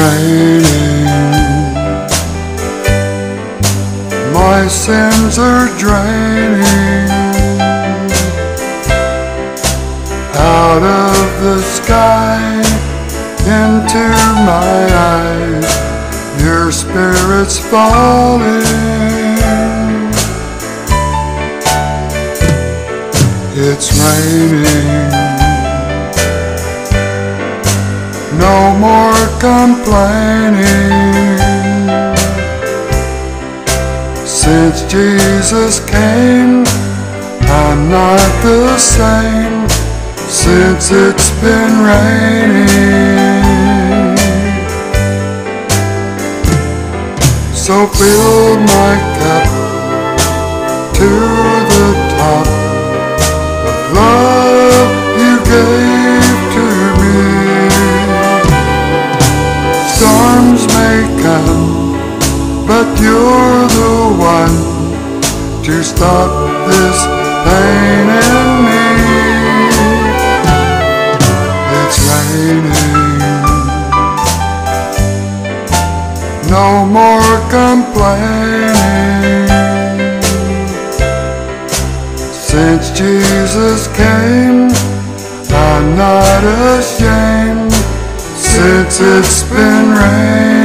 raining. My sins are draining out of the sky into my eyes. Your spirit's falling. It's raining. No more complaining. Since Jesus came, I'm not the same. Since it's been raining. So fill my cup to the top you're the one to stop this pain in me. It's raining. No more complaining. Since Jesus came, I'm not ashamed. Since it's been raining.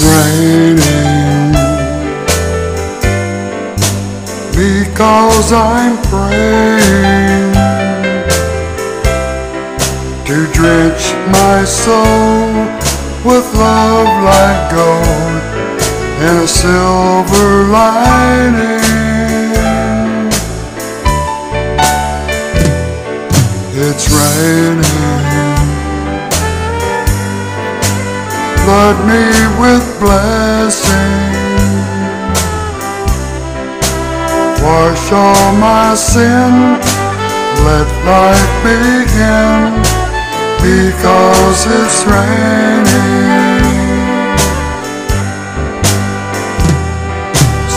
It's raining because I'm praying to drench my soul with love like gold and a silver lining. It's raining. Flood me with blessing. Wash all my sin, let life begin, because it's raining.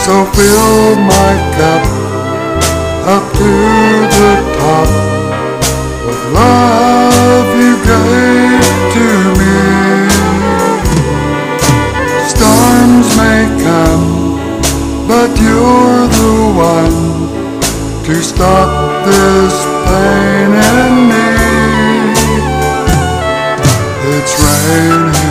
So fill my cup up to you're the one to stop this pain in me. It's raining.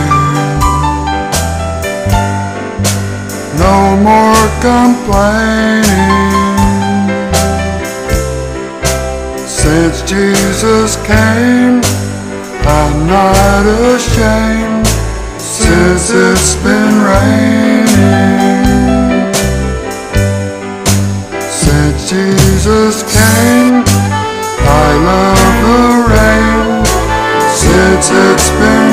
No more complaining. Since Jesus came, I'm not ashamed since it's been raining. to experience